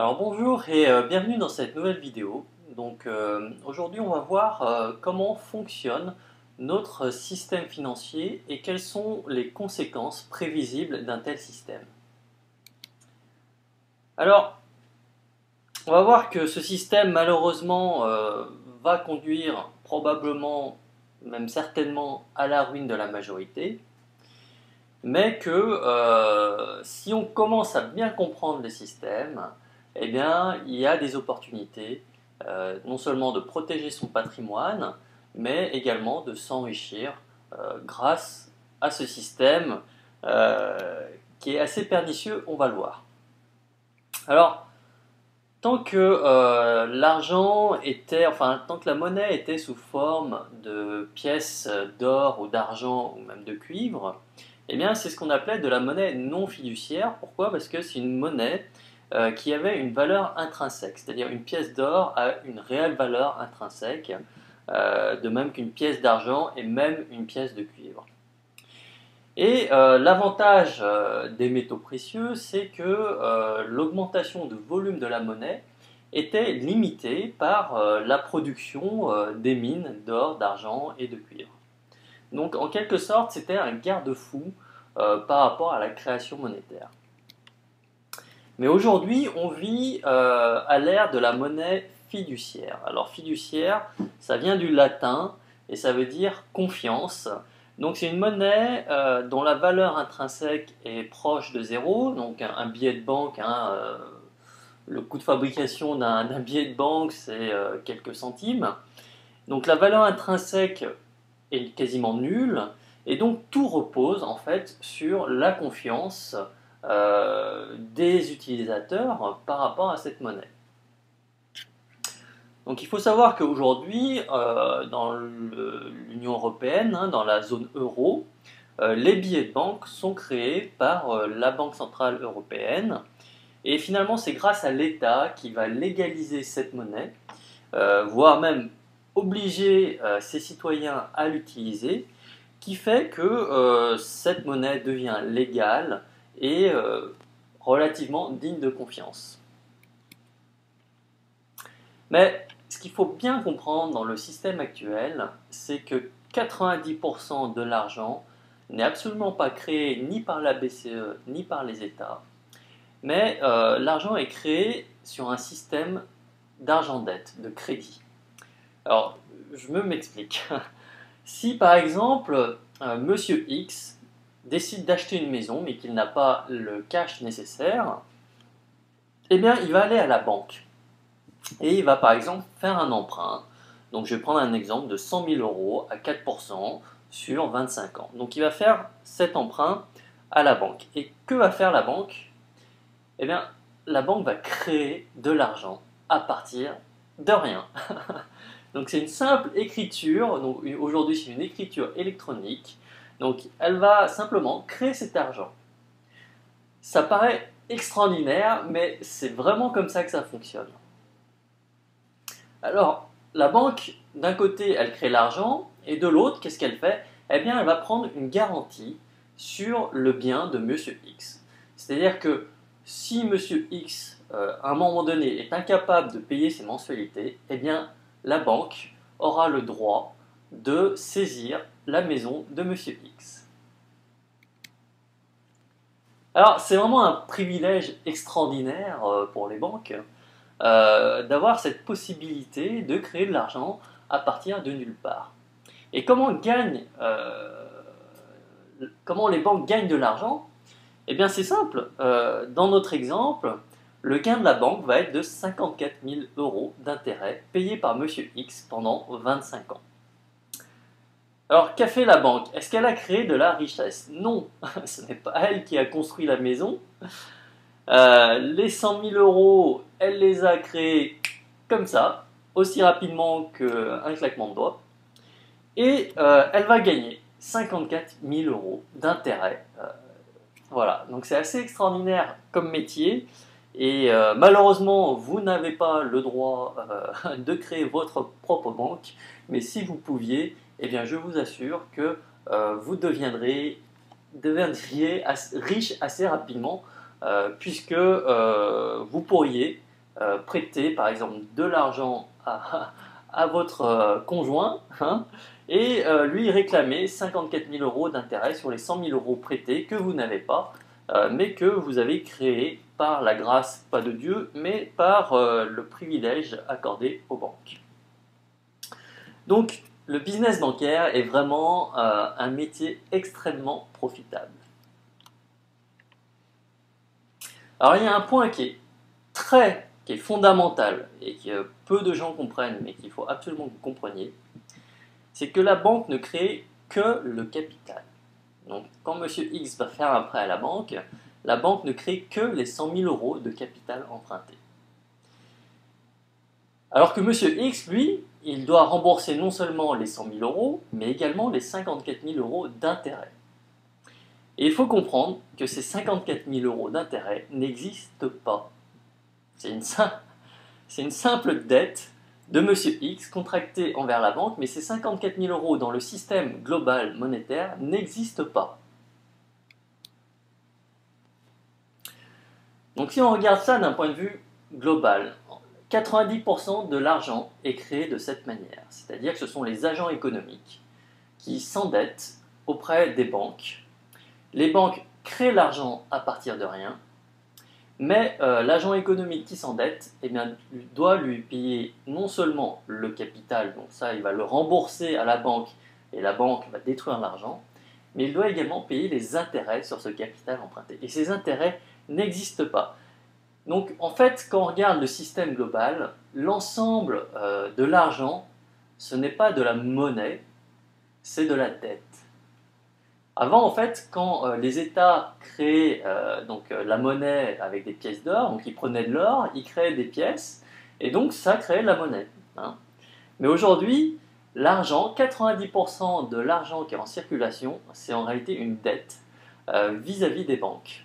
Alors bonjour et euh, bienvenue dans cette nouvelle vidéo. Donc euh, aujourd'hui on va voir euh, comment fonctionne notre système financier et quelles sont les conséquences prévisibles d'un tel système. Alors on va voir que ce système malheureusement va conduire probablement, même certainement, à la ruine de la majorité mais que si on commence à bien comprendre les systèmes, eh bien, il y a des opportunités, euh, non seulement de protéger son patrimoine, mais également de s'enrichir euh, grâce à ce système euh, qui est assez pernicieux, on va le voir. Alors, tant que l'argent était, enfin, tant que la monnaie était sous forme de pièces d'or ou d'argent ou même de cuivre, eh bien, c'est ce qu'on appelait de la monnaie non fiduciaire. Pourquoi? Parce que c'est une monnaie euh, qui avait une valeur intrinsèque, c'est-à-dire une pièce d'or a une réelle valeur intrinsèque, euh, de même qu'une pièce d'argent et même une pièce de cuivre. Et euh, l'avantage des métaux précieux, c'est que l'augmentation de volume de la monnaie était limitée par la production des mines d'or, d'argent et de cuivre. Donc en quelque sorte, c'était un garde-fou par rapport à la création monétaire. Mais aujourd'hui, on vit euh, à l'ère de la monnaie fiduciaire. Alors fiduciaire, ça vient du latin et ça veut dire confiance. Donc c'est une monnaie euh, dont la valeur intrinsèque est proche de zéro. Donc un, billet de banque, hein, euh, le coût de fabrication d'un billet de banque, c'est quelques centimes. Donc la valeur intrinsèque est quasiment nulle. Et donc tout repose en fait sur la confiance euh, des utilisateurs par rapport à cette monnaie. Donc il faut savoir qu'aujourd'hui, euh, dans l'Union européenne, hein, dans la zone euro, euh, les billets de banque sont créés par la Banque centrale européenne. Et finalement, c'est grâce à l'État qui va légaliser cette monnaie, voire même obliger ses citoyens à l'utiliser, qui fait que cette monnaie devient légale et euh, relativement digne de confiance. Mais ce qu'il faut bien comprendre dans le système actuel, c'est que 90% de l'argent n'est absolument pas créé ni par la BCE ni par les États, mais euh, l'argent est créé sur un système d'argent-dette, de crédit. Alors, je me m'explique. si par exemple, euh, Monsieur X décide d'acheter une maison mais qu'il n'a pas le cash nécessaire, eh bien il va aller à la banque et il va par exemple faire un emprunt. Donc je vais prendre un exemple de 100 000 euros à 4% sur 25 ans. Donc il va faire cet emprunt à la banque. Et que va faire la banque? Eh bien la banque va créer de l'argent à partir de rien. Donc c'est une simple écriture, aujourd'hui c'est une écriture électronique donc elle va simplement créer cet argent. Ça paraît extraordinaire, mais c'est vraiment comme ça que ça fonctionne. Alors, la banque, d'un côté, elle crée l'argent, et de l'autre, qu'est-ce qu'elle fait? Eh bien, elle va prendre une garantie sur le bien de Monsieur X. C'est-à-dire que si Monsieur X, euh, à un moment donné, est incapable de payer ses mensualités, eh bien, la banque aura le droit de saisir la maison de Monsieur X. Alors c'est vraiment un privilège extraordinaire euh, pour les banques euh, d'avoir cette possibilité de créer de l'argent à partir de nulle part. Et comment, gagne, euh, les banques gagnent de l'argent? Eh bien c'est simple. dans notre exemple, le gain de la banque va être de 54 000 euros d'intérêt payés par Monsieur X pendant 25 ans. Alors, qu'a fait la banque? Est-ce qu'elle a créé de la richesse? Non, ce n'est pas elle qui a construit la maison. Euh, les 100 000 euros, elle les a créés comme ça, aussi rapidement qu'un claquement de doigts. Et euh, elle va gagner 54 000 euros d'intérêt. Euh, voilà, donc c'est assez extraordinaire comme métier. Et malheureusement, vous n'avez pas le droit de créer votre propre banque, mais si vous pouviez, eh bien, je vous assure que euh, vous deviendrez, deviendriez riche assez rapidement, euh, puisque euh, vous pourriez prêter par exemple de l'argent à, votre conjoint hein, et lui réclamer 54 000 euros d'intérêt sur les 100 000 euros prêtés que vous n'avez pas, mais que vous avez créés par la grâce, pas de Dieu, mais par le privilège accordé aux banques. Donc le business bancaire est vraiment un métier extrêmement profitable. Alors il y a un point qui est très, qui est fondamental et que peu de gens comprennent, mais qu'il faut absolument que vous compreniez, c'est que la banque ne crée que le capital. Donc quand M. X va faire un prêt à la banque, la banque ne crée que les 100 000 euros de capital emprunté. Alors que M. X, lui, il doit rembourser non seulement les 100 000 euros, mais également les 54 000 euros d'intérêt. Et il faut comprendre que ces 54 000 euros d'intérêt n'existent pas. C'est une, simple dette de M. X contractée envers la banque, mais ces 54 000 euros dans le système global monétaire n'existent pas. Donc si on regarde ça d'un point de vue global, 90% de l'argent est créé de cette manière, c'est-à-dire que ce sont les agents économiques qui s'endettent auprès des banques les banques créent l'argent à partir de rien, mais euh, l'agent économique qui s'endette eh doit lui payer non seulement le capital, donc ça il va le rembourser à la banque et la banque va détruire l'argent, mais il doit également payer les intérêts sur ce capital emprunté. Et ces intérêts n'existent pas. Donc en fait, quand on regarde le système global, l'ensemble euh, de l'argent, ce n'est pas de la monnaie, c'est de la dette. Avant, en fait, quand euh, les États créaient euh, donc, la monnaie avec des pièces d'or, donc ils prenaient de l'or, ils créaient des pièces, et donc ça créait la monnaie. Hein. Mais aujourd'hui, l'argent, 90% de l'argent qui est en circulation, c'est en réalité une dette vis-à-vis des banques.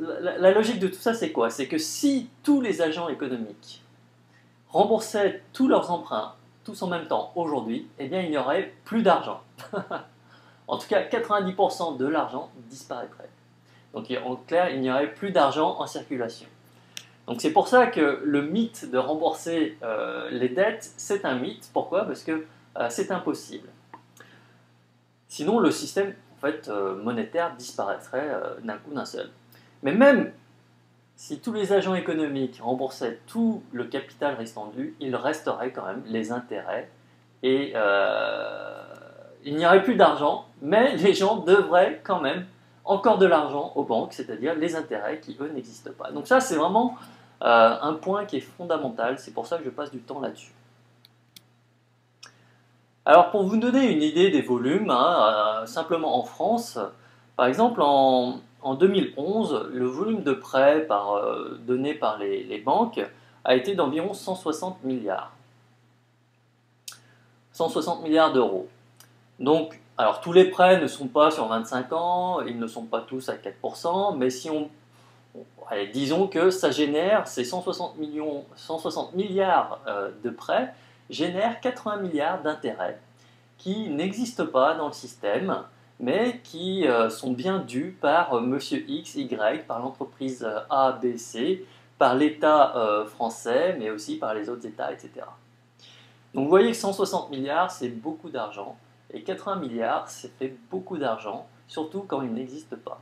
La, logique de tout ça, c'est quoi? C'est que si tous les agents économiques remboursaient tous leurs emprunts tous en même temps aujourd'hui, eh bien il n'y aurait plus d'argent. en tout cas, 90% de l'argent disparaîtrait. Donc en clair, il n'y aurait plus d'argent en circulation. Donc c'est pour ça que le mythe de rembourser euh, les dettes, c'est un mythe. Pourquoi? Parce que euh, c'est impossible. Sinon, le système euh, monétaire disparaîtrait d'un coup d'un seul. Mais même si tous les agents économiques remboursaient tout le capital restant dû, il resterait quand même les intérêts et euh, il n'y aurait plus d'argent, mais les gens devraient quand même encore de l'argent aux banques, c'est-à-dire les intérêts qui, eux, n'existent pas. Donc ça, c'est vraiment euh, un point qui est fondamental, c'est pour ça que je passe du temps là-dessus. Alors pour vous donner une idée des volumes, hein, euh, simplement en France, par exemple en, en 2011, le volume de prêts euh, donné par les, banques a été d'environ 160 milliards. 160 milliards d'euros. Donc, alors tous les prêts ne sont pas sur 25 ans, ils ne sont pas tous à 4%, mais si on, allez, disons que ça génère, ces 160, millions, 160 milliards euh, de prêts génèrent 80 milliards d'intérêts qui n'existent pas dans le système mais qui euh, sont bien dus par euh, Monsieur X, Y, par l'entreprise euh, A, B, C, par l'État français, mais aussi par les autres États, etc. Donc vous voyez que 160 milliards, c'est beaucoup d'argent, et 80 milliards, c'est fait beaucoup d'argent, surtout quand il n'existe pas.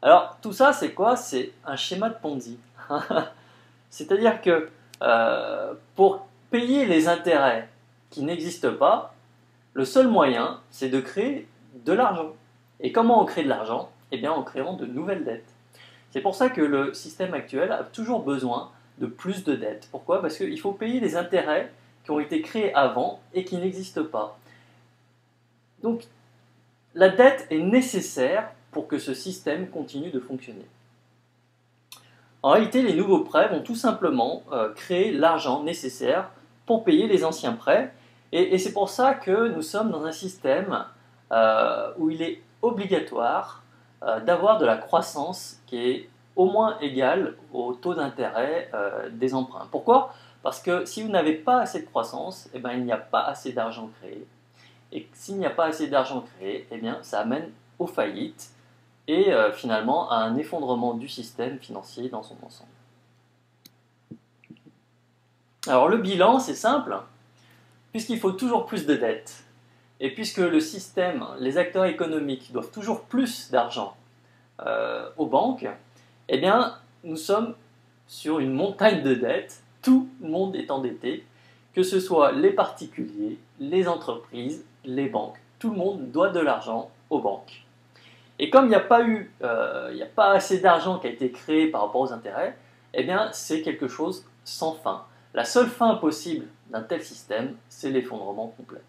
Alors tout ça, c'est quoi? C'est un schéma de Ponzi. C'est-à-dire que pour payer les intérêts qui n'existent pas, le seul moyen, c'est de créer de l'argent. Et comment on crée de l'argent? Eh bien en créant de nouvelles dettes. C'est pour ça que le système actuel a toujours besoin de plus de dettes. Pourquoi? Parce qu'il faut payer les intérêts qui ont été créés avant et qui n'existent pas. Donc la dette est nécessaire pour que ce système continue de fonctionner. En réalité, les nouveaux prêts vont tout simplement euh, créer l'argent nécessaire pour payer les anciens prêts et, c'est pour ça que nous sommes dans un système euh, où il est obligatoire euh, d'avoir de la croissance qui est au moins égale au taux d'intérêt euh, des emprunts. Pourquoi? Parce que si vous n'avez pas assez de croissance, eh ben, il n'y a pas assez d'argent créé. Et s'il n'y a pas assez d'argent créé, eh bien, ça amène aux faillites et finalement à un effondrement du système financier dans son ensemble. Alors le bilan, c'est simple, puisqu'il faut toujours plus de dettes, et puisque le système, les acteurs économiques doivent toujours plus d'argent euh, aux banques, eh bien, nous sommes sur une montagne de dettes, tout le monde est endetté, que ce soit les particuliers, les entreprises, les banques, tout le monde doit de l'argent aux banques. Et comme il n'y a pas eu, euh, n'y a pas assez d'argent qui a été créé par rapport aux intérêts, eh bien, c'est quelque chose sans fin. La seule fin possible d'un tel système, c'est l'effondrement complet.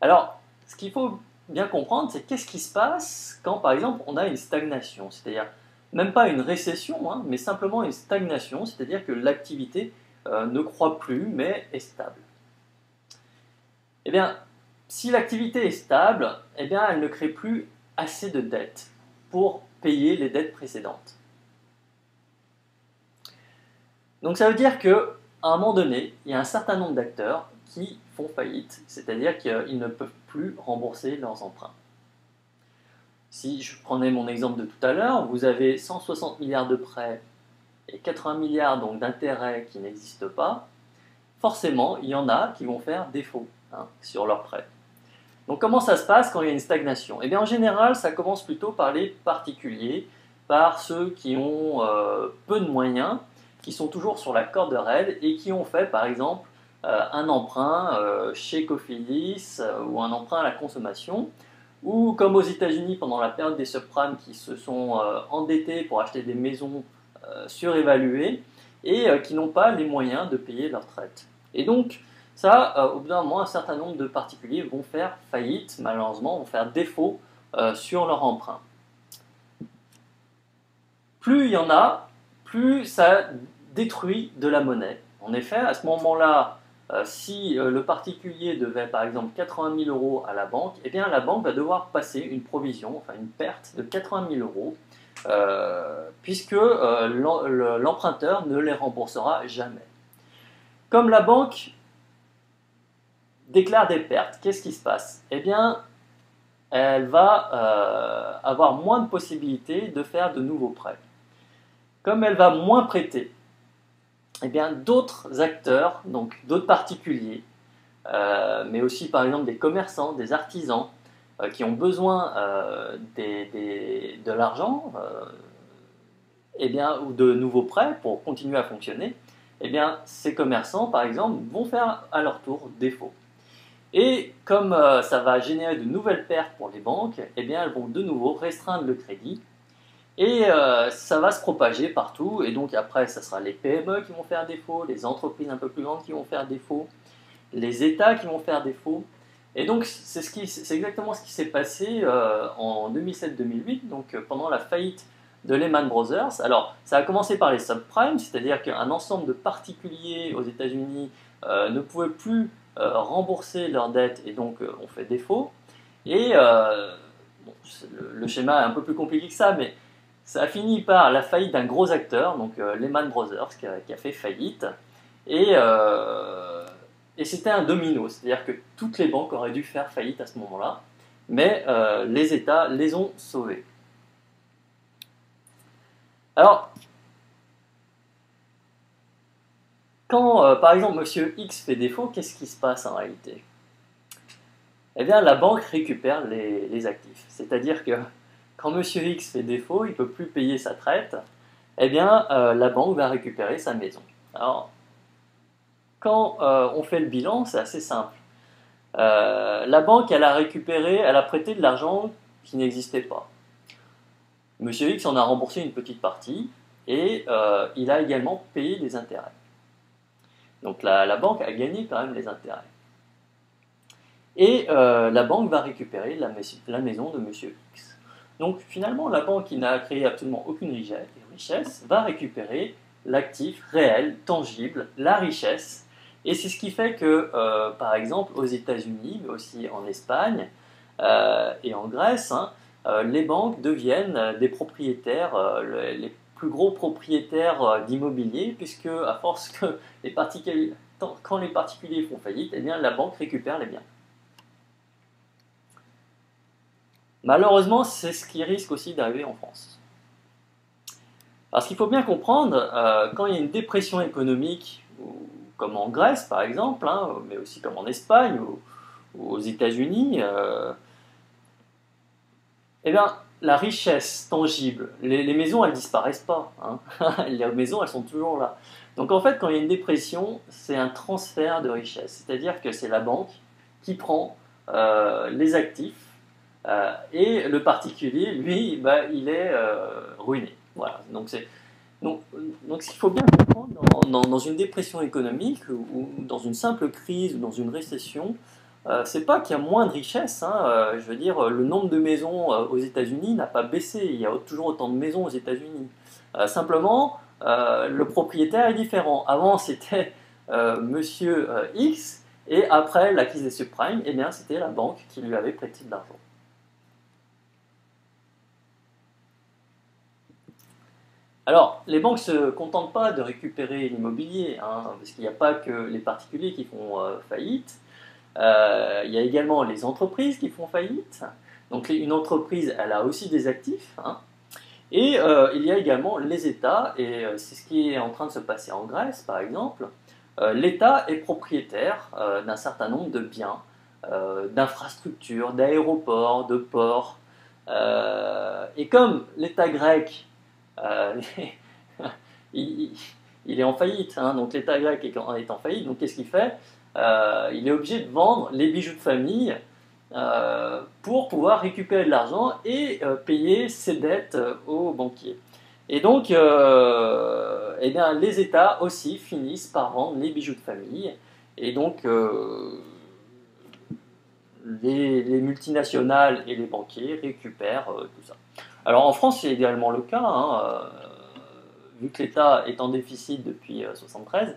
Alors, ce qu'il faut bien comprendre, c'est qu'est-ce qui se passe quand, par exemple, on a une stagnation, c'est-à-dire même pas une récession, hein, mais simplement une stagnation, c'est-à-dire que l'activité euh, ne croît plus, mais est stable. Eh bien, si l'activité est stable, eh bien, elle ne crée plus assez de dettes pour payer les dettes précédentes. Donc ça veut dire qu'à un moment donné, il y a un certain nombre d'acteurs qui font faillite, c'est-à-dire qu'ils ne peuvent plus rembourser leurs emprunts. Si je prenais mon exemple de tout à l'heure, vous avez 160 milliards de prêts et 80 milliards donc d'intérêts qui n'existent pas, forcément, il y en a qui vont faire défaut hein, sur leurs prêts. Donc comment ça se passe quand il y a une stagnation? Eh bien en général, ça commence plutôt par les particuliers, par ceux qui ont euh, peu de moyens qui sont toujours sur la corde raide et qui ont fait par exemple euh, un emprunt euh, chez Cofidis euh, ou un emprunt à la consommation, ou comme aux États-Unis pendant la période des subprimes qui se sont endettés pour acheter des maisons surévaluées et qui n'ont pas les moyens de payer leur traite. Et donc, ça, au bout d'un moment, un certain nombre de particuliers vont faire faillite, malheureusement, vont faire défaut sur leur emprunt. Plus il y en a, plus ça détruit de la monnaie. En effet, à ce moment-là, euh, si euh, le particulier devait par exemple 80 000 euros à la banque, eh bien la banque va devoir passer une provision, enfin une perte de 80 000 euros, euh, puisque l'emprunteur ne les remboursera jamais. Comme la banque déclare des pertes, qu'est-ce qui se passe? Eh bien, elle va avoir moins de possibilités de faire de nouveaux prêts. Comme elle va moins prêter, eh bien d'autres acteurs, donc d'autres particuliers, euh, mais aussi par exemple des commerçants, des artisans, euh, qui ont besoin euh, de l'argent, eh bien, ou de nouveaux prêts pour continuer à fonctionner, eh bien, ces commerçants, par exemple, vont faire à leur tour défaut. Et comme ça va générer de nouvelles pertes pour les banques, eh bien, elles vont de nouveau restreindre le crédit et euh, ça va se propager partout. Et donc après, ça sera les PME qui vont faire défaut, les entreprises un peu plus grandes qui vont faire défaut, les États qui vont faire défaut. Et donc c'est ce exactement ce qui s'est passé euh, en 2007-2008, donc euh, pendant la faillite de Lehman Brothers. Alors ça a commencé par les subprimes, c'est-à-dire qu'un ensemble de particuliers aux États-Unis ne pouvaient plus rembourser leurs dettes et donc ont fait défaut. Et le, le, schéma est un peu plus compliqué que ça, mais ça a fini par la faillite d'un gros acteur, donc euh, Lehman Brothers, qui a, fait faillite. Euh, et, c'était un domino, c'est-à-dire que toutes les banques auraient dû faire faillite à ce moment-là, mais euh, les États les ont sauvés. Alors, quand par exemple Monsieur X fait défaut, qu'est-ce qui se passe en réalité? Eh bien, la banque récupère les actifs, c'est-à-dire que quand Monsieur X fait défaut, il ne peut plus payer sa traite, eh bien, euh, la banque va récupérer sa maison. Alors, quand euh, on fait le bilan, c'est assez simple. Euh, la banque, elle a récupéré, elle a prêté de l'argent qui n'existait pas. Monsieur X en a remboursé une petite partie et il a également payé des intérêts. Donc la, banque a gagné quand même les intérêts. Et la banque va récupérer la, la maison de Monsieur X. Donc finalement, la banque qui n'a créé absolument aucune richesse va récupérer l'actif réel, tangible, la richesse. Et c'est ce qui fait que, euh, par exemple, aux États-Unis, mais aussi en Espagne euh, et en Grèce, hein, euh, les banques deviennent des propriétaires, les plus gros propriétaires d'immobilier, puisque à force que les particuliers, quand les particuliers font faillite, eh la banque récupère les biens. Malheureusement, c'est ce qui risque aussi d'arriver en France. Parce qu'il faut bien comprendre, euh, quand il y a une dépression économique, comme en Grèce par exemple, hein, mais aussi comme en Espagne ou, aux États-Unis, euh, eh la richesse tangible, les, maisons, elles disparaissent pas. Hein. les maisons, elles sont toujours là. Donc en fait, quand il y a une dépression, c'est un transfert de richesse. C'est-à-dire que c'est la banque qui prend euh, les actifs euh, et le particulier, lui, bah, il est euh, ruiné. Voilà. Donc, c'est, donc, donc, ce qu'il faut bien comprendre dans, une dépression économique ou, dans une simple crise ou dans une récession, euh, c'est pas qu'il y a moins de richesse. Hein, je veux dire, le nombre de maisons aux États-Unis n'a pas baissé. Il y a toujours autant de maisons aux États-Unis. simplement, le propriétaire est différent. Avant, c'était Monsieur X, et après la crise des subprimes, eh bien, c'était la banque qui lui avait prêté de l'argent. Alors, les banques ne se contentent pas de récupérer l'immobilier, hein, parce qu'il n'y a pas que les particuliers qui font euh, faillite, euh, il y a également les entreprises qui font faillite. Donc une entreprise, elle a aussi des actifs. Hein. et euh, il y a également les États, et c'est ce qui est en train de se passer en Grèce, par exemple. L'État est propriétaire d'un certain nombre de biens, d'infrastructures, d'aéroports, de ports. et comme l'État grec euh, il, est en faillite. Hein. donc l'État grec est en, faillite. Donc qu'est-ce qu'il fait? Euh, Il est obligé de vendre les bijoux de famille euh, pour pouvoir récupérer de l'argent et payer ses dettes aux banquiers. Et donc, eh les États aussi finissent par vendre les bijoux de famille. Et donc, les, multinationales et les banquiers récupèrent tout ça. Alors en France, c'est également le cas, hein, euh, vu que l'État est en déficit depuis 1973, euh,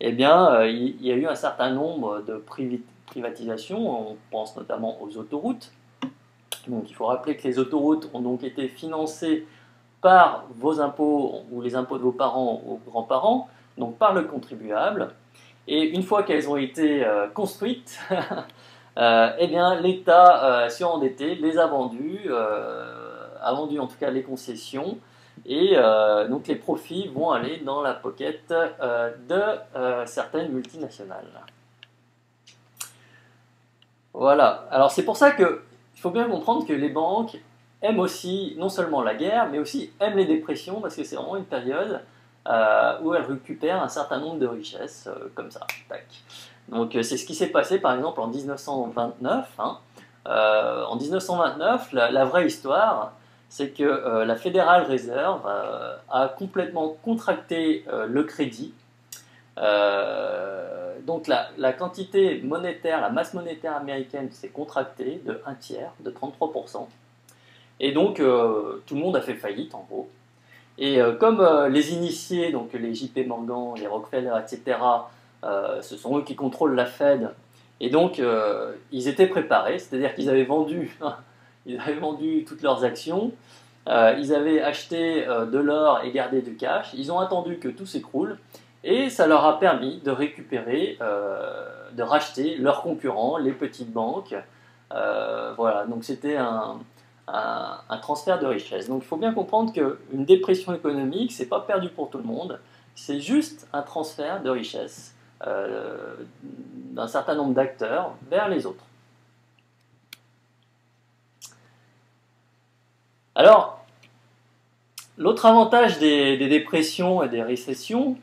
eh bien, euh, il y a eu un certain nombre de privatisations, on pense notamment aux autoroutes. Donc il faut rappeler que les autoroutes ont donc été financées par vos impôts ou les impôts de vos parents ou grands-parents, donc par le contribuable. Et une fois qu'elles ont été construites, eh bien l'État surendetté les a vendues a vendu en tout cas les concessions. Et euh, donc les profits vont aller dans la pocket euh, de euh, certaines multinationales. Voilà. Alors c'est pour ça que il faut bien comprendre que les banques aiment aussi non seulement la guerre, mais aussi aiment les dépressions parce que c'est vraiment une période où elles récupèrent un certain nombre de richesses comme ça. Donc c'est ce qui s'est passé par exemple en 1929. Hein. en 1929, la vraie histoire, c'est que euh, la Federal Reserve euh, a complètement contracté euh, le crédit. donc la, quantité monétaire, la masse monétaire américaine s'est contractée de 1 tiers, de 33%. Et donc tout le monde a fait faillite en gros. Et comme les initiés, donc les JP Morgan, les Rockefeller, etc., ce sont eux qui contrôlent la Fed, et donc ils étaient préparés, c'est-à-dire qu'ils avaient vendu ils avaient vendu toutes leurs actions, euh, ils avaient acheté euh, de l'or et gardé du cash, ils ont attendu que tout s'écroule, et ça leur a permis de récupérer, euh, de racheter leurs concurrents, les petites banques. voilà, donc c'était un, un, transfert de richesse. Donc il faut bien comprendre qu'une dépression économique, c'est pas perdu pour tout le monde, c'est juste un transfert de richesse d'un certain nombre d'acteurs vers les autres. Alors, l'autre avantage des, dépressions et des récessions,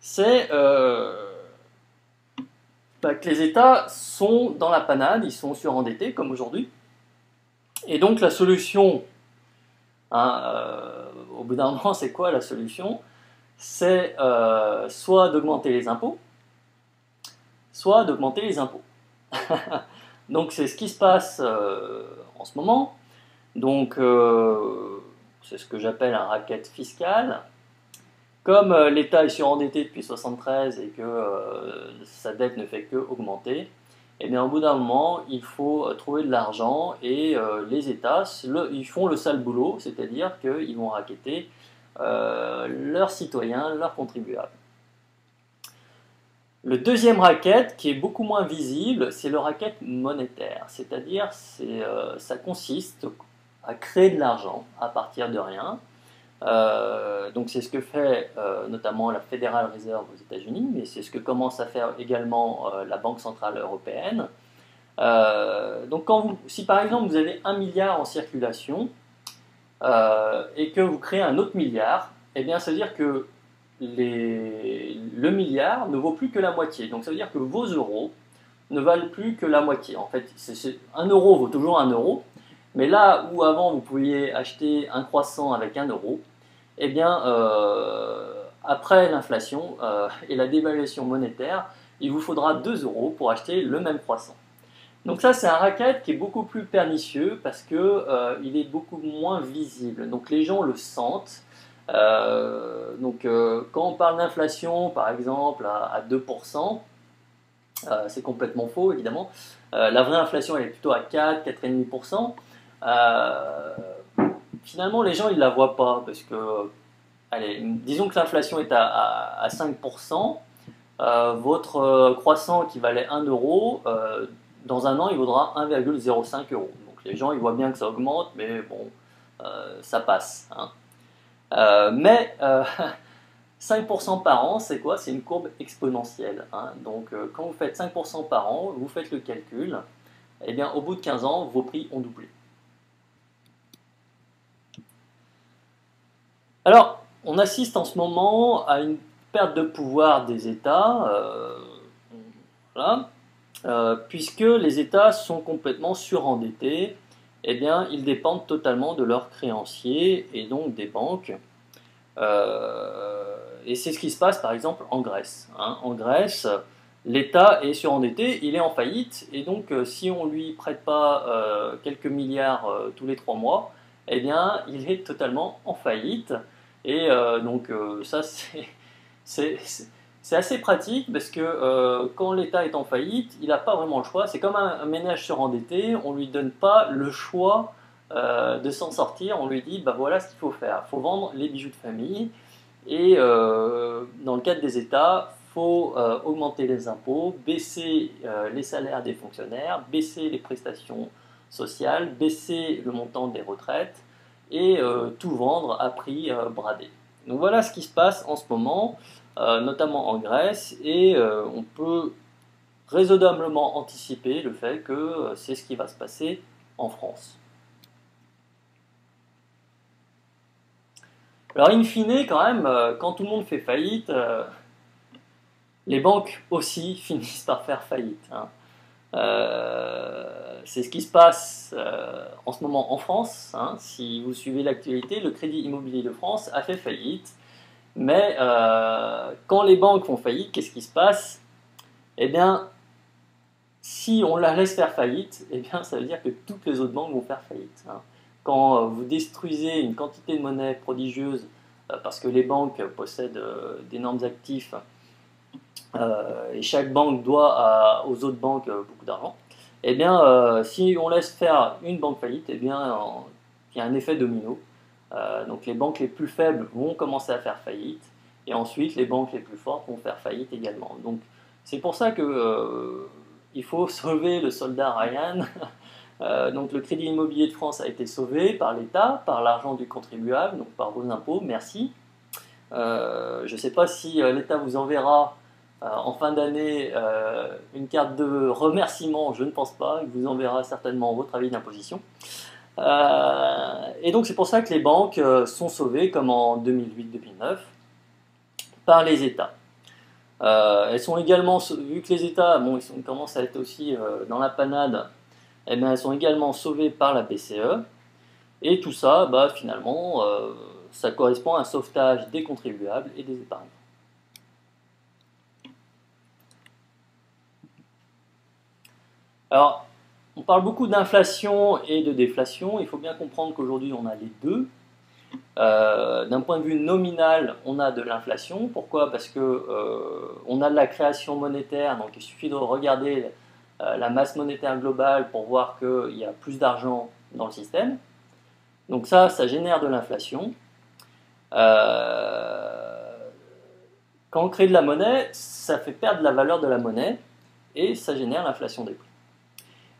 c'est euh, bah, que les États sont dans la panade, ils sont surendettés comme aujourd'hui. Et donc la solution, hein, euh, au bout d'un moment, c'est quoi la solution? C'est euh, soit d'augmenter les impôts, soit d'augmenter les impôts. donc c'est ce qui se passe en ce moment. Donc, euh, c'est ce que j'appelle un racket fiscal. Comme euh, l'État est surendetté depuis 1973 et que euh, sa dette ne fait que augmenter, et eh bien, au bout d'un moment, il faut trouver de l'argent et les États, ils font le sale boulot, c'est-à-dire qu'ils vont racketter leurs citoyens, leurs contribuables. Le deuxième racket, qui est beaucoup moins visible, c'est le racket monétaire. C'est-à-dire, ça consiste à créer de l'argent à partir de rien. Euh, donc c'est ce que fait euh, notamment la Federal Reserve aux États-Unis, mais c'est ce que commence à faire également la Banque Centrale Européenne. donc quand vous, si par exemple vous avez un milliard en circulation et que vous créez un autre milliard, eh bien ça veut dire que le milliard ne vaut plus que la moitié. Donc ça veut dire que vos euros ne valent plus que la moitié. En fait, un euro vaut toujours un euro, mais là où avant vous pouviez acheter un croissant avec un euro, eh bien, euh, après l'inflation euh, et la dévaluation monétaire, il vous faudra 2 euros pour acheter le même croissant. Donc ça, c'est un racket qui est beaucoup plus pernicieux parce qu'il euh, est beaucoup moins visible. Donc les gens le sentent. Euh, donc, euh, quand on parle d'inflation, par exemple, à, 2%, euh, c'est complètement faux, évidemment. la vraie inflation, elle est plutôt à 4, 4,5%. Finalement, les gens, ils ne la voient pas parce que, allez, disons que l'inflation est à, 5%. votre croissant qui valait 1 euro, dans un an, il vaudra 1,05 euros. Donc les gens, ils voient bien que ça augmente, mais bon, ça passe. Hein. Euh, mais 5% euh, par an, c'est quoi? C'est une courbe exponentielle. Hein. Donc euh, quand vous faites 5% par an, vous faites le calcul, et eh bien au bout de 15 ans, vos prix ont doublé. Alors, on assiste en ce moment à une perte de pouvoir des États, puisque les États sont complètement surendettés eh bien, ils dépendent totalement de leurs créanciers et donc des banques. Euh, et c'est ce qui se passe par exemple en Grèce. Hein. En Grèce, l'État est surendetté, il est en faillite, et donc euh, si on ne lui prête pas euh, quelques milliards tous les trois mois, eh bien, il est totalement en faillite. Et donc ça, c'est assez pratique parce que euh, quand l'État est en faillite, il n'a pas vraiment le choix. C'est comme un, ménage surendetté, on ne lui donne pas le choix euh, de s'en sortir. On lui dit, bah voilà ce qu'il faut faire. Il faut vendre les bijoux de famille. Et euh, dans le cadre des États, il faut augmenter les impôts, baisser les salaires des fonctionnaires, baisser les prestations sociales, baisser le montant des retraites et tout vendre à prix bradé. Donc voilà ce qui se passe en ce moment. Euh, notamment en Grèce, et euh, on peut raisonnablement anticiper le fait que euh, c'est ce qui va se passer en France. Alors, in fine, quand même, quand tout le monde fait faillite, les banques aussi finissent par faire faillite. Hein. C'est ce qui se passe en ce moment en France. Hein. Si vous suivez l'actualité, le Crédit Immobilier de France a fait faillite. Mais euh, quand les banques font faillite, qu'est-ce qui se passe? Eh bien, si on la laisse faire faillite, eh bien, ça veut dire que toutes les autres banques vont faire faillite. Hein. Quand euh, vous détruisez une quantité de monnaie prodigieuse euh, parce que les banques possèdent d'énormes actifs et chaque banque doit aux autres banques beaucoup d'argent, eh bien, si on laisse faire une banque faillite, eh bien, il y a un effet domino euh, donc les banques les plus faibles vont commencer à faire faillite, et ensuite les banques les plus fortes vont faire faillite également. Donc c'est pour ça que euh, il faut sauver le soldat Ryan. Euh, donc le Crédit Immobilier de France a été sauvé par l'État, par l'argent du contribuable, donc par vos impôts. Merci. je ne sais pas si l'État vous enverra en fin d'année une carte de remerciement. Je ne pense pas. Il vous enverra certainement votre avis d'imposition. Euh, et donc c'est pour ça que les banques euh, sont sauvées, comme en 2008-2009, par les États. Euh, elles sont également, vu que les États, bon, ils, commencent à être aussi dans la panade, eh elles sont également sauvées par la BCE. Et tout ça, bah, finalement, ça correspond à un sauvetage des contribuables et des épargnants. Alors, on parle beaucoup d'inflation et de déflation. Il faut bien comprendre qu'aujourd'hui, on a les deux. Euh, d'un point de vue nominal, on a de l'inflation. Pourquoi? Parce que euh, on a de la création monétaire, donc il suffit de regarder euh, la masse monétaire globale pour voir qu'il y a plus d'argent dans le système. Donc ça, ça génère de l'inflation. Quand on crée de la monnaie, ça fait perdre la valeur de la monnaie et ça génère l'inflation des prix.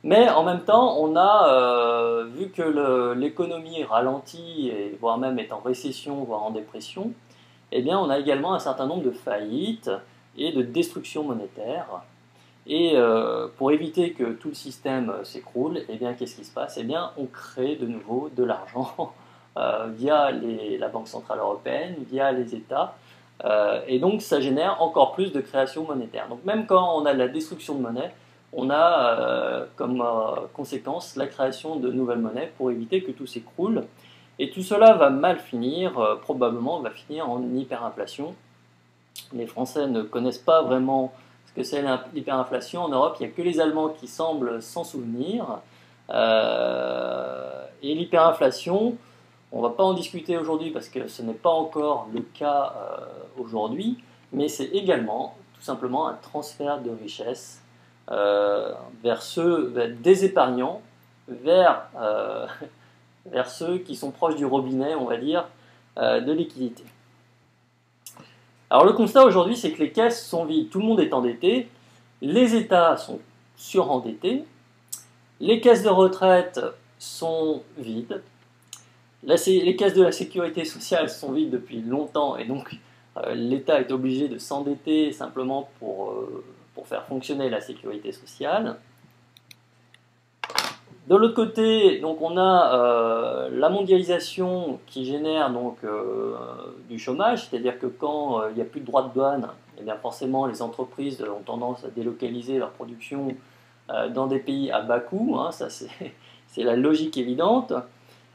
Mais en même temps, on a euh, vu que l'économie ralentit, et voire même est en récession, voire en dépression, eh bien, on a également un certain nombre de faillites et de destructions monétaires. Et euh, pour éviter que tout le système euh, s'écroule, eh bien, qu'est-ce qui se passe? Eh on crée de nouveau de l'argent via la Banque Centrale Européenne, via les États, et donc ça génère encore plus de création monétaire. Donc même quand on a de la destruction de monnaie, on a euh, comme euh, conséquence la création de nouvelles monnaies pour éviter que tout s'écroule. Et tout cela va mal finir, euh, probablement va finir en hyperinflation. Les Français ne connaissent pas vraiment ce que c'est l'hyperinflation. En Europe, il n'y a que les Allemands qui semblent s'en souvenir. et l'hyperinflation, on ne va pas en discuter aujourd'hui parce que ce n'est pas encore le cas aujourd'hui, mais c'est également tout simplement un transfert de richesse euh, vers ceux des épargnants, vers, euh, vers ceux qui sont proches du robinet, on va dire, euh, de liquidité. Alors le constat aujourd'hui, c'est que les caisses sont vides, tout le monde est endetté, les États sont surendettés, les caisses de retraite sont vides, les caisses de la sécurité sociale sont vides depuis longtemps et donc l'État est obligé de s'endetter simplement pour pour faire fonctionner la sécurité sociale. De l'autre côté, donc on a euh, la mondialisation qui génère donc euh, du chômage, c'est-à-dire que quand euh, il n'y a plus de droits de douane, eh bien forcément les entreprises ont tendance à délocaliser leur production dans des pays à bas coût, hein, ça c'est la logique évidente.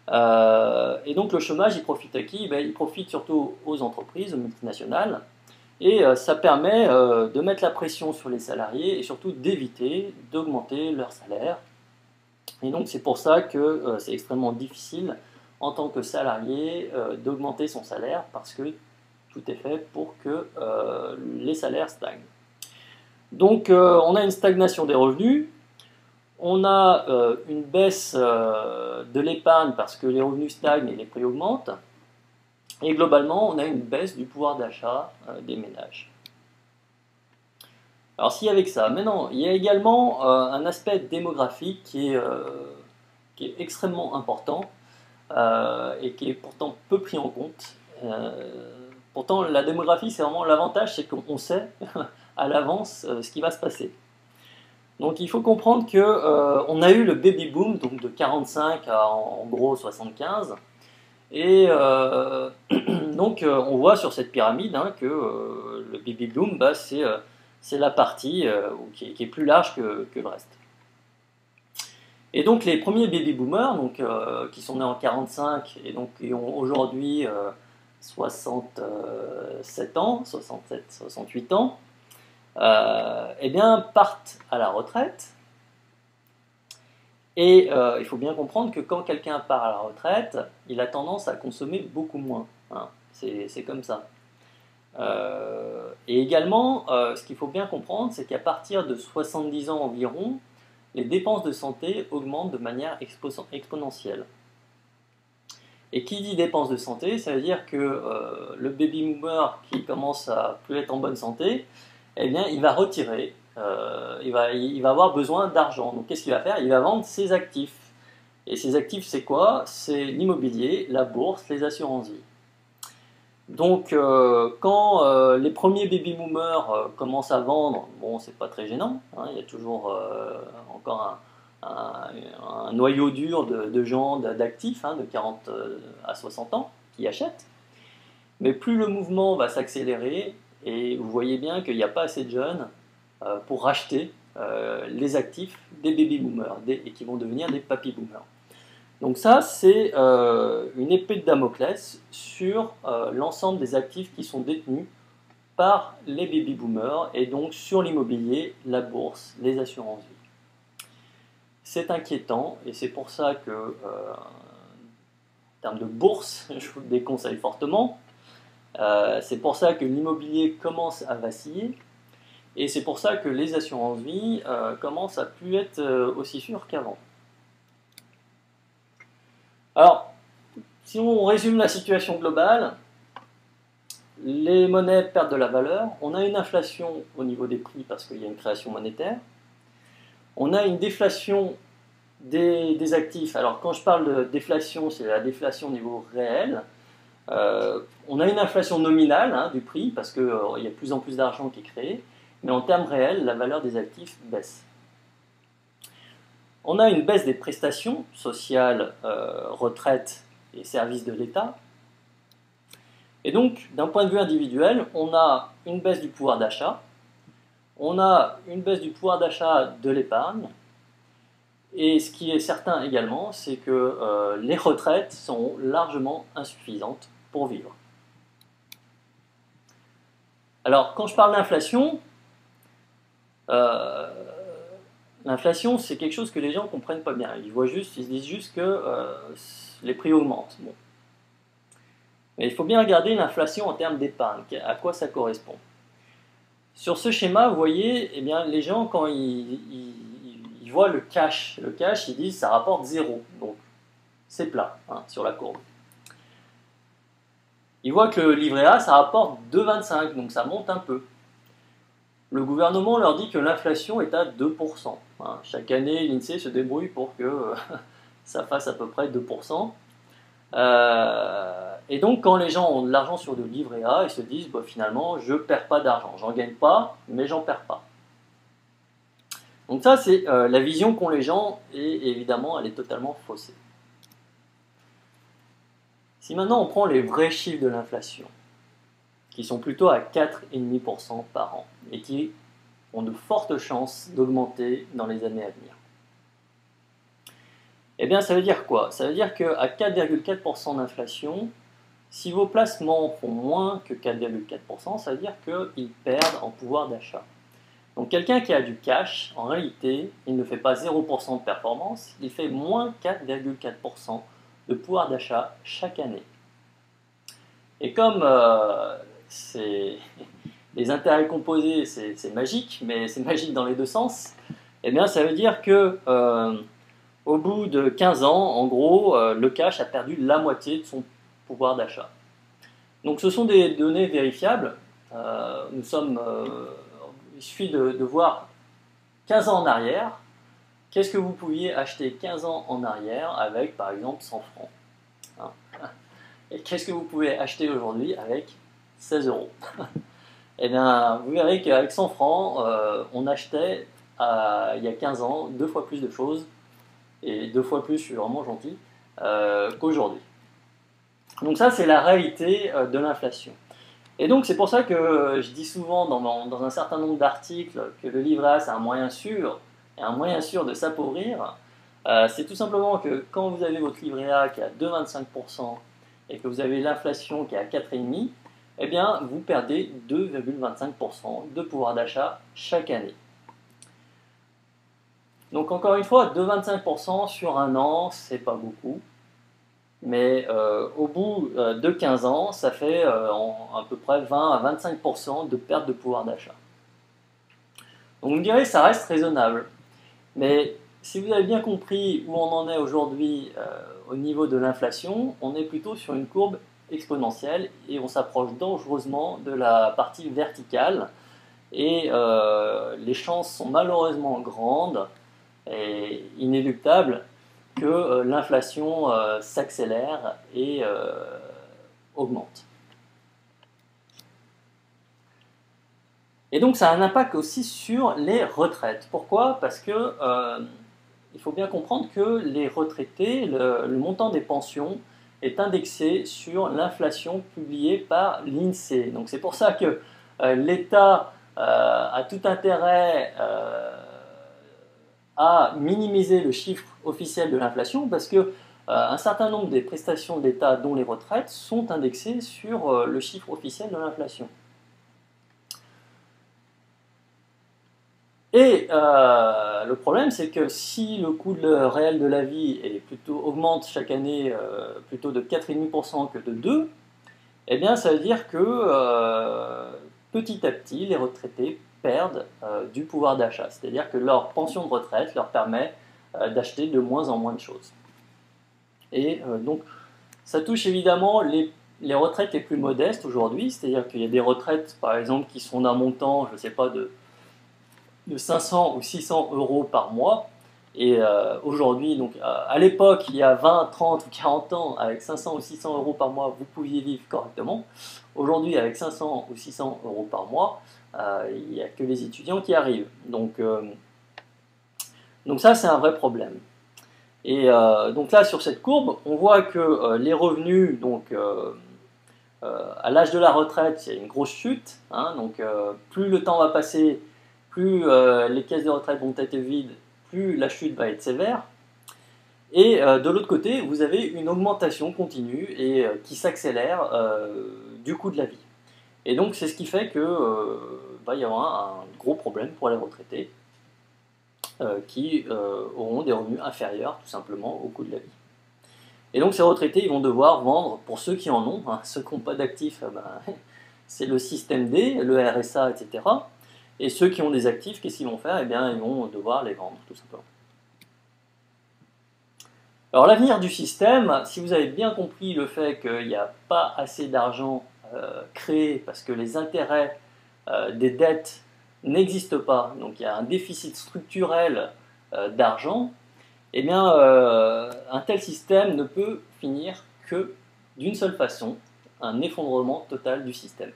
et donc le chômage, il profite à qui? Ben, Il profite surtout aux entreprises, aux multinationales, et euh, ça permet euh, de mettre la pression sur les salariés et surtout d'éviter d'augmenter leur salaire. Et donc c'est pour ça que euh, c'est extrêmement difficile en tant que salarié d'augmenter son salaire parce que tout est fait pour que les salaires stagnent. Donc on a une stagnation des revenus, on a une baisse de l'épargne parce que les revenus stagnent et les prix augmentent. Et globalement, on a une baisse du pouvoir d'achat euh, des ménages. Alors si avec ça, maintenant, il y a également euh, un aspect démographique qui est, euh, qui est extrêmement important et qui est pourtant peu pris en compte. pourtant, la démographie, c'est vraiment l'avantage, c'est qu'on sait à l'avance ce qui va se passer. Donc il faut comprendre que on a eu le baby boom, donc de 45 à en gros 75, et euh, donc, euh, on voit sur cette pyramide hein, que euh, le baby boom, bah, c'est la partie qui est, plus large que, le reste. Et donc, les premiers baby boomers, donc, qui sont nés en 45 et donc qui ont aujourd'hui 67 ans, 67, 68 ans, eh bien, partent à la retraite et euh, il faut bien comprendre que quand quelqu'un part à la retraite, il a tendance à consommer beaucoup moins. Hein. C'est comme ça. Euh, et également, euh, ce qu'il faut bien comprendre, c'est qu'à partir de 70 ans environ, les dépenses de santé augmentent de manière exponentielle. Et qui dit dépenses de santé, ça veut dire que le baby boomer qui commence à plus être en bonne santé, eh bien, il va retirer euh, il, va, avoir besoin d'argent. Donc qu'est-ce qu'il va faire? Il va vendre ses actifs. Et ses actifs, c'est quoi? C'est l'immobilier, la bourse, les assurances vie. Donc, euh, quand euh, les premiers baby boomers commencent à vendre, bon, c'est pas très gênant. Hein, il y a toujours encore un, noyau dur de, gens, d'actifs, hein, de 40 à 60 ans, qui achètent. Mais plus le mouvement va s'accélérer, et vous voyez bien qu'il n'y a pas assez de jeunes pour racheter euh, les actifs des baby boomers et qui vont devenir des papy boomers. Donc ça, c'est euh, une épée de Damoclès sur l'ensemble des actifs qui sont détenus par les baby boomers et donc sur l'immobilier, la bourse, les assurances vie. C'est inquiétant et c'est pour ça que, en termes de bourse, je vous le déconseille fortement. c'est pour ça que l'immobilier commence à vaciller et c'est pour ça que les assurances vie euh, commencent à plus être euh, aussi sûres qu'avant. Alors, si on résume la situation globale, les monnaies perdent de la valeur, on a une inflation au niveau des prix parce qu'il y a une création monétaire, on a une déflation des, actifs. Alors quand je parle de déflation, c'est la déflation au niveau réel. Euh, on a une inflation nominale hein, du prix parce qu'il y a de plus en plus d'argent qui est créé, mais en termes réels, la valeur des actifs baisse. On a une baisse des prestations sociales, euh, retraites et services de l'État. Et donc, d'un point de vue individuel, on a une baisse du pouvoir d'achat, on a une baisse du pouvoir d'achat de l'épargne, et ce qui est certain également, c'est que euh, les retraites sont largement insuffisantes pour vivre. Alors, quand je parle d'inflation, euh, l'inflation, c'est quelque chose que les gens ne comprennent pas bien. Ils voient juste, ils se disent juste que euh, les prix augmentent. Mais il faut bien regarder l'inflation en termes d'épargne, à quoi ça correspond. Sur ce schéma, vous voyez, eh bien, les gens, quand ils voient le cash. Le cash, ils disent ça rapporte zéro. Donc c'est plat hein, sur la courbe. Ils voient que le livret A, ça rapporte 2,25, donc ça monte un peu. Le gouvernement leur dit que l'inflation est à 2%. Hein. Chaque année, l'INSEE se débrouille pour que ça fasse à peu près 2%. Euh, et donc, quand les gens ont de l'argent sur le livret A, ils se disent bah, finalement, je ne perds pas d'argent. J'en gagne pas, mais j'en perds pas. Donc ça, c'est euh, la vision qu'ont les gens, et évidemment, elle est totalement faussée. Si maintenant on prend les vrais chiffres de l'inflation, qui sont plutôt à 4,5% par an, et qui ont de fortes chances d'augmenter dans les années à venir. Eh bien, ça veut dire quoi? Ça veut dire qu'à 4,4% d'inflation, si vos placements font moins que 4,4%, ça veut dire qu'ils perdent en pouvoir d'achat. Donc quelqu'un qui a du cash, en réalité, il ne fait pas 0% de performance, il fait moins 4,4% de pouvoir d'achat chaque année. Et comme euh, les intérêts composés, c'est magique, mais c'est magique dans les deux sens, eh bien ça veut dire que euh, au bout de 15 ans, en gros, euh, le cash a perdu la moitié de son pouvoir d'achat. Donc ce sont des données vérifiables. nous sommes il suffit de, voir 15 ans en arrière, qu'est-ce que vous pouviez acheter 15 ans en arrière avec par exemple 100 francs hein? Et qu'est-ce que vous pouvez acheter aujourd'hui avec 16 euros? Eh bien, vous verrez qu'avec 100 francs, euh, on achetait il y a 15 ans deux fois plus de choses, et deux fois plus, je suis vraiment gentil, euh, qu'aujourd'hui. Donc ça, c'est la réalité euh, de l'inflation. Et donc c'est pour ça que je dis souvent dans, un certain nombre d'articles que le livret A c'est un moyen sûr, et un moyen sûr de s'appauvrir. Euh, c'est tout simplement que quand vous avez votre livret A qui est à 2,25% et que vous avez l'inflation qui est à 4,5%, eh bien vous perdez 2,25% de pouvoir d'achat chaque année. Donc encore une fois, 2,25% sur un an, c'est pas beaucoup. Mais euh, au bout euh, de 15 ans, ça fait euh, à peu près 20 à 25% de perte de pouvoir d'achat. Donc vous me direz, ça reste raisonnable. Mais si vous avez bien compris où on en est aujourd'hui au niveau de l'inflation, on est plutôt sur une courbe exponentielle et on s'approche dangereusement de la partie verticale. Et les chances sont malheureusement grandes et inéluctables que euh, l'inflation euh, s'accélère et euh, augmente. Et donc ça a un impact aussi sur les retraites. Pourquoi? Parce que il faut bien comprendre que les retraités, le, montant des pensions est indexé sur l'inflation publiée par l'INSEE. Donc c'est pour ça que l'État a tout intérêt à minimiser le chiffre officiel de l'inflation parce que euh, un certain nombre des prestations d'État, dont les retraites, sont indexées sur euh, le chiffre officiel de l'inflation. Et euh, le problème, c'est que si le coût réel de la vie augmente chaque année plutôt de 4,5% que de 2%, eh bien, ça veut dire que petit à petit, les retraités perdent euh, du pouvoir d'achat. C'est-à-dire que leur pension de retraite leur permet euh, d'acheter de moins en moins de choses. Et euh, donc, ça touche évidemment les retraites les plus modestes aujourd'hui, c'est-à-dire qu'il y a des retraites, par exemple, qui sont d'un montant, je ne sais pas, de, de 500 ou 600 euros par mois. Et euh, aujourd'hui, donc à l'époque, il y a 20, 30 ou 40 ans, avec 500 ou 600 euros par mois, vous pouviez vivre correctement. Aujourd'hui, avec 500 ou 600 euros par mois, euh, il n'y a que les étudiants qui arrivent. Donc, euh, donc ça, c'est un vrai problème. Et donc là, sur cette courbe, on voit que les revenus, donc à l'âge de la retraite, il y a une grosse chute. Hein. donc plus le temps va passer, plus les caisses de retraite vont être vides, plus la chute va être sévère. Et de l'autre côté, vous avez une augmentation continue et qui s'accélère du coût de la vie. Et donc c'est ce qui fait que euh, va y avoir un, gros problème pour les retraités euh, qui euh, auront des revenus inférieurs tout simplement au coût de la vie. Et donc ces retraités, ils vont devoir vendre, pour ceux qui en ont, hein, ceux qui n'ont pas d'actifs, ben, c'est le système D, le RSA, etc. Et ceux qui ont des actifs, qu'est-ce qu'ils vont faire? Eh bien, ils vont devoir les vendre, tout simplement. Alors l'avenir du système, si vous avez bien compris le fait qu'il n'y a pas assez d'argent euh, créé parce que les intérêts euh, des dettes n'existent pas, donc il y a un déficit structurel euh, d'argent, eh bien, un tel système ne peut finir que d'une seule façon, un effondrement total du système.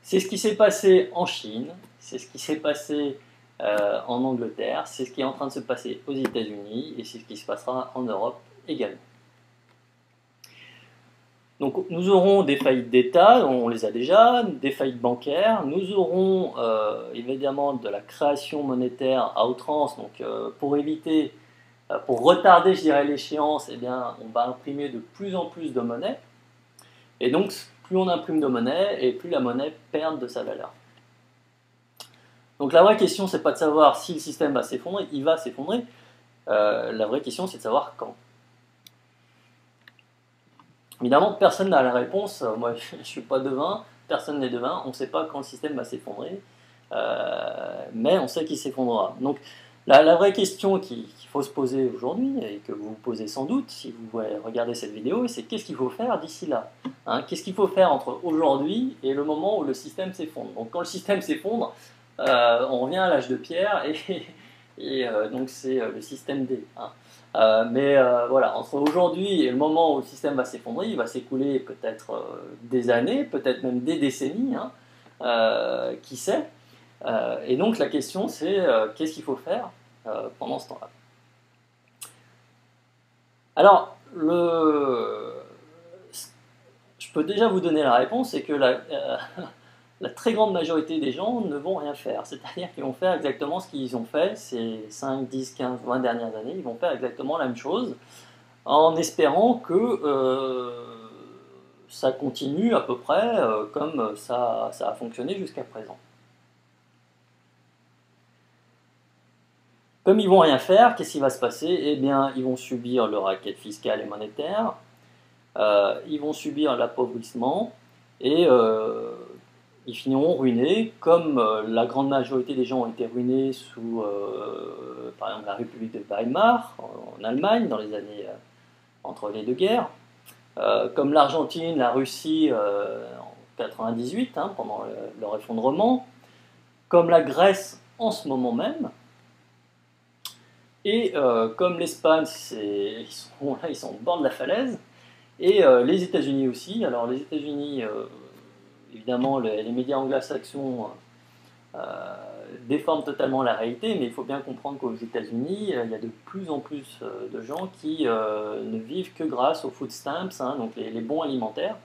C'est ce qui s'est passé en Chine, c'est ce qui s'est passé en Angleterre, c'est ce qui est en train de se passer aux États-Unis et c'est ce qui se passera en Europe également. Donc nous aurons des faillites d'État, on les a déjà, des faillites bancaires, nous aurons euh, évidemment de la création monétaire à outrance, donc euh, pour éviter, euh, pour retarder je dirais l'échéance, eh on va imprimer de plus en plus de monnaie, et donc plus on imprime de monnaie et plus la monnaie perd de sa valeur. Donc la vraie question c'est pas de savoir si le système va s'effondrer, il va s'effondrer, la vraie question c'est de savoir quand. Évidemment, personne n'a la réponse. Euh, moi, je ne suis pas devin, personne n'est devin. On ne sait pas quand le système va s'effondrer, euh, mais on sait qu'il s'effondrera. Donc, la, vraie question qu'il faut se poser aujourd'hui, et que vous vous posez sans doute si vous regardez cette vidéo, c'est qu'est-ce qu'il faut faire d'ici là hein? Qu'est-ce qu'il faut faire entre aujourd'hui et le moment où le système s'effondre? Donc, quand le système s'effondre, euh, on revient à l'âge de pierre, et, donc c'est le système D. Hein. Euh, mais euh, voilà, entre aujourd'hui et le moment où le système va s'effondrer, il va s'écouler peut-être euh, des années, peut-être même des décennies, hein, qui sait? et donc la question c'est qu'est-ce qu'il faut faire pendant ce temps-là? Alors, je peux déjà vous donner la réponse, c'est que la, la très grande majorité des gens ne vont rien faire. C'est-à-dire qu'ils vont faire exactement ce qu'ils ont fait ces 5, 10, 15, 20 dernières années. Ils vont faire exactement la même chose en espérant que euh, ça continue à peu près euh, comme ça, ça a fonctionné jusqu'à présent. Comme ils vont rien faire, qu'est-ce qui va se passer? Eh bien, ils vont subir le racket fiscal et monétaire, euh, ils vont subir l'appauvrissement, et ils finiront ruinés, comme euh, la grande majorité des gens ont été ruinés sous, euh, par exemple, la République de Weimar, en, Allemagne, dans les années euh, entre les deux guerres, comme l'Argentine, la Russie en 98, hein, pendant leur effondrement, comme la Grèce en ce moment même, et comme l'Espagne, ils sont là, ils sont au bord de la falaise, et les États-Unis aussi. Alors les États-Unis évidemment, les, médias anglo-saxons euh, déforment totalement la réalité, mais il faut bien comprendre qu'aux États-Unis, euh, il y a de plus en plus euh, de gens qui ne vivent que grâce aux food stamps, hein, donc les, bons alimentaires.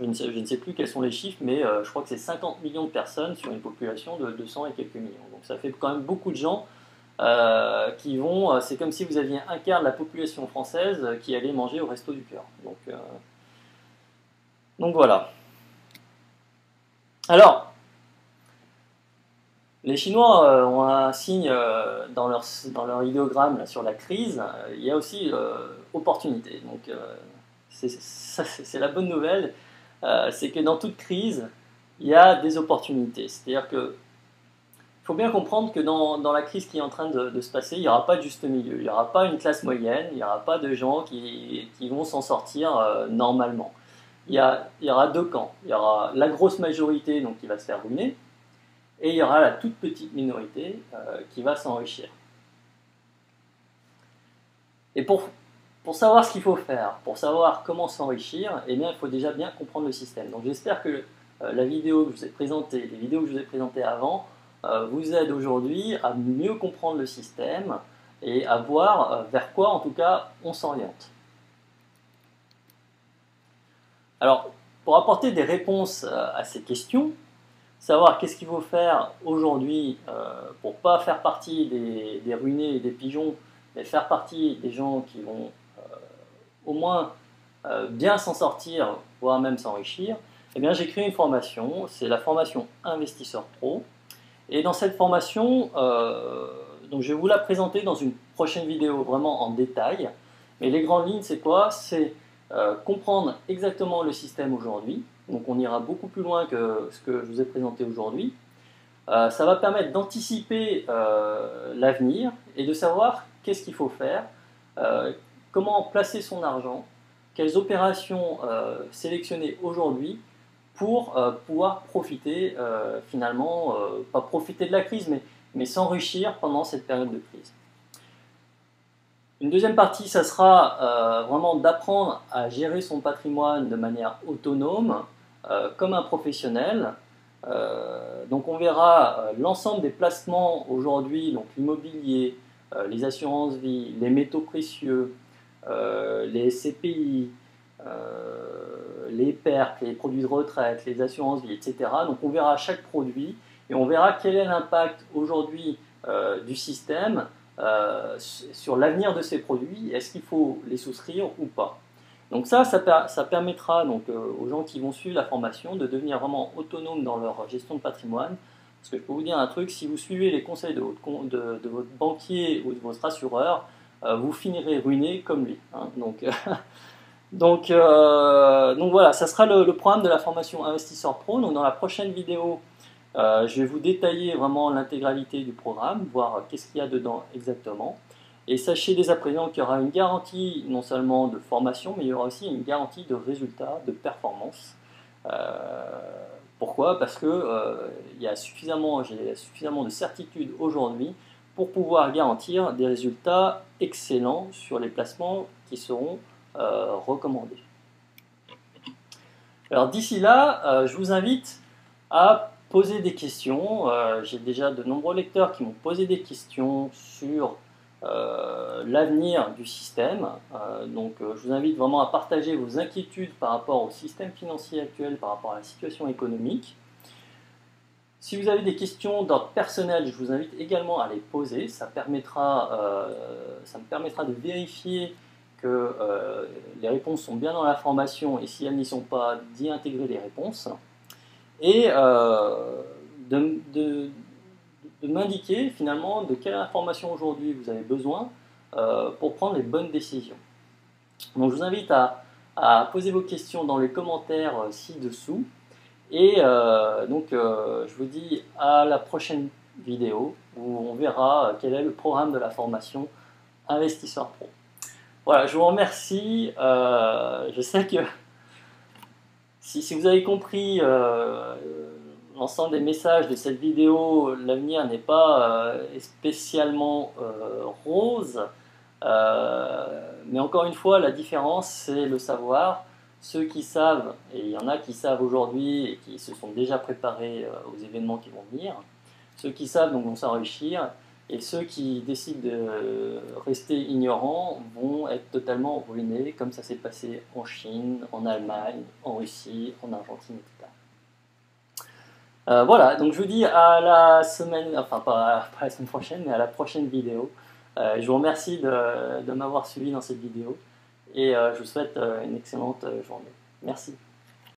Je ne, sais, plus quels sont les chiffres, mais je crois que c'est 50 millions de personnes sur une population de 200 et quelques millions. Donc ça fait quand même beaucoup de gens qui vont. c'est comme si vous aviez un quart de la population française qui allait manger au resto du cœur. Donc voilà. Alors, les Chinois euh, ont un signe euh, dans, leur, dans leur idéogramme sur la crise, euh, il y a aussi opportunité. Donc, c'est la bonne nouvelle, c'est que dans toute crise, il y a des opportunités. C'est-à-dire que faut bien comprendre que dans, dans, la crise qui est en train de, se passer, il n'y aura pas de juste milieu, il n'y aura pas une classe moyenne, il n'y aura pas de gens qui, qui vont s'en sortir normalement. Il y, aura deux camps. Il y aura la grosse majorité donc, qui va se faire ruiner, et il y aura la toute petite minorité qui va s'enrichir. Et pour, pour savoir ce qu'il faut faire, pour savoir comment s'enrichir, eh il faut déjà bien comprendre le système. Donc j'espère que la vidéo que je vous ai présentée, les vidéos que je vous ai présentées avant, euh, vous aide aujourd'hui à mieux comprendre le système et à voir euh, vers quoi, en tout cas, on s'oriente. Alors, pour apporter des réponses euh, à ces questions, savoir qu'est-ce qu'il faut faire aujourd'hui pour ne pas faire partie des, des, ruinés et des pigeons, mais faire partie des gens qui vont au moins bien s'en sortir, voire même s'enrichir, eh bien j'ai créé une formation, c'est la formation Investisseur Pro, et dans cette formation, euh, donc je vais vous la présenter dans une prochaine vidéo vraiment en détail. Mais les grandes lignes, c'est quoi? Euh, comprendre exactement le système aujourd'hui. Donc on ira beaucoup plus loin que ce que je vous ai présenté aujourd'hui. Euh, ça va permettre d'anticiper l'avenir et de savoir qu'est-ce qu'il faut faire, comment placer son argent, quelles opérations sélectionner aujourd'hui pour euh, pouvoir profiter euh, finalement, euh, pas profiter de la crise, mais, mais s'enrichir pendant cette période de crise. Une deuxième partie, ça sera vraiment d'apprendre à gérer son patrimoine de manière autonome, comme un professionnel. donc on verra l'ensemble des placements aujourd'hui, donc l'immobilier, les assurances vie, les métaux précieux, les CPI, les pertes, les produits de retraite, les assurances vie, etc. Donc on verra chaque produit et on verra quel est l'impact aujourd'hui euh, du système euh, sur l'avenir de ces produits. Est-ce qu'il faut les souscrire ou pas Donc ça, ça, permettra donc, euh, aux gens qui vont suivre la formation de devenir vraiment autonomes dans leur gestion de patrimoine. Parce que je peux vous dire un truc, si vous suivez les conseils de votre, banquier ou de votre assureur, vous finirez ruiné comme lui. Hein. Donc Donc, euh, donc voilà, ça sera le, programme de la formation Investisseur Pro. Donc dans la prochaine vidéo, euh, je vais vous détailler vraiment l'intégralité du programme, voir qu'est-ce qu'il y a dedans exactement. Et sachez dès à présent qu'il y aura une garantie non seulement de formation, mais il y aura aussi une garantie de résultats, de performance. Euh, pourquoi? Parce que il y a suffisamment, j'ai suffisamment de certitude aujourd'hui pour pouvoir garantir des résultats excellents sur les placements qui seront euh, recommandé. Alors d'ici là, euh, je vous invite à poser des questions. Euh, j'ai déjà de nombreux lecteurs qui m'ont posé des questions sur l'avenir du système. donc je vous invite vraiment à partager vos inquiétudes par rapport au système financier actuel, par rapport à la situation économique. Si vous avez des questions d'ordre personnel, je vous invite également à les poser. Ça, permettra, ça me permettra de vérifier que euh, les réponses sont bien dans la formation et si elles n'y sont pas, d'y intégrer les réponses. Et euh, de, de, m'indiquer finalement de quelle information aujourd'hui vous avez besoin euh, pour prendre les bonnes décisions. Donc je vous invite à, à poser vos questions dans les commentaires ci-dessous. Et donc je vous dis à la prochaine vidéo où on verra quel est le programme de la formation Investisseur Pro. Voilà, je vous remercie. Euh, je sais que si, vous avez compris euh, l'ensemble des messages de cette vidéo, l'avenir n'est pas euh, spécialement rose. mais encore une fois, la différence, c'est le savoir. Ceux qui savent, et il y en a qui savent aujourd'hui et qui se sont déjà préparés aux événements qui vont venir, ceux qui savent donc vont s'enrichir, et ceux qui décident de rester ignorants vont être totalement ruinés, comme ça s'est passé en Chine, en Allemagne, en Russie, en Argentine, etc. Euh, voilà, donc je vous dis à la semaine, enfin pas, la semaine prochaine, mais à la prochaine vidéo. Euh, je vous remercie de, m'avoir suivi dans cette vidéo et euh, je vous souhaite une excellente journée. Merci.